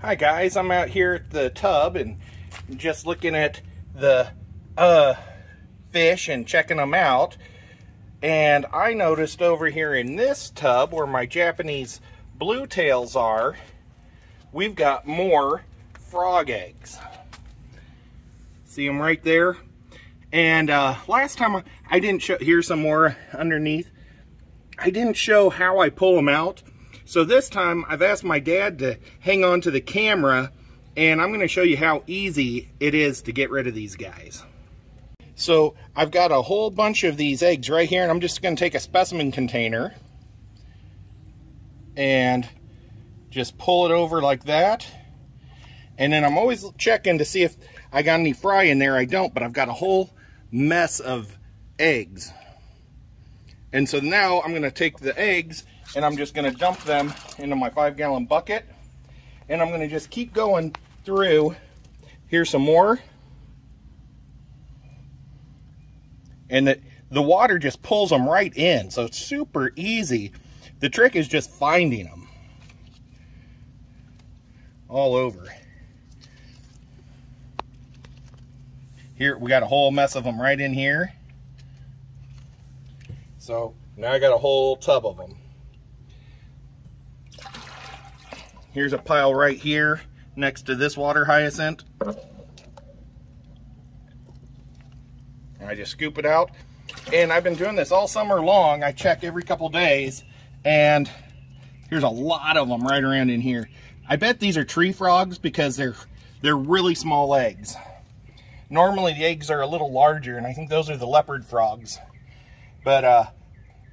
Hi guys, I'm out here at the tub and just looking at the uh, fish and checking them out. And I noticed over here in this tub where my Japanese blue tails are, we've got more frog eggs. See them right there? And uh, last time I, I didn't show, here's some more underneath. I didn't show how I pull them out. So this time I've asked my dad to hang on to the camera and I'm going to show you how easy it is to get rid of these guys. So I've got a whole bunch of these eggs right here and I'm just going to take a specimen container and just pull it over like that. And then I'm always checking to see if I got any fry in there. I don't, but I've got a whole mess of eggs. And so now I'm going to take the eggs and I'm just going to dump them into my five gallon bucket. And I'm going to just keep going through. Here's some more. And the, the water just pulls them right in. So it's super easy. The trick is just finding them all over. Here we got a whole mess of them right in here. So now I got a whole tub of them Here's a pile right here next to this water hyacinth. I just scoop it out. And I've been doing this all summer long. I check every couple days and here's a lot of them right around in here. I bet these are tree frogs because they're they're really small eggs. Normally the eggs are a little larger and I think those are the leopard frogs. But uh,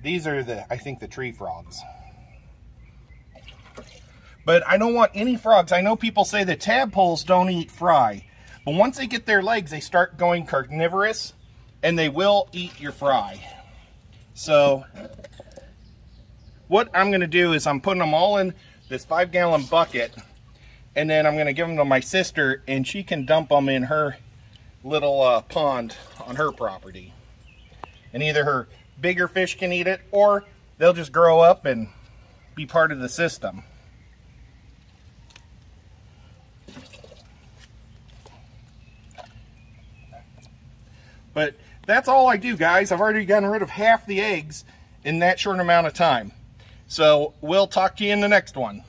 these are the, I think the tree frogs. But I don't want any frogs. I know people say the tadpoles don't eat fry. But once they get their legs, they start going carnivorous and they will eat your fry. So what I'm going to do is I'm putting them all in this five gallon bucket and then I'm going to give them to my sister and she can dump them in her little uh, pond on her property. And either her bigger fish can eat it or they'll just grow up and be part of the system. But that's all I do, guys. I've already gotten rid of half the eggs in that short amount of time. So we'll talk to you in the next one.